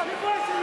Happy birthday!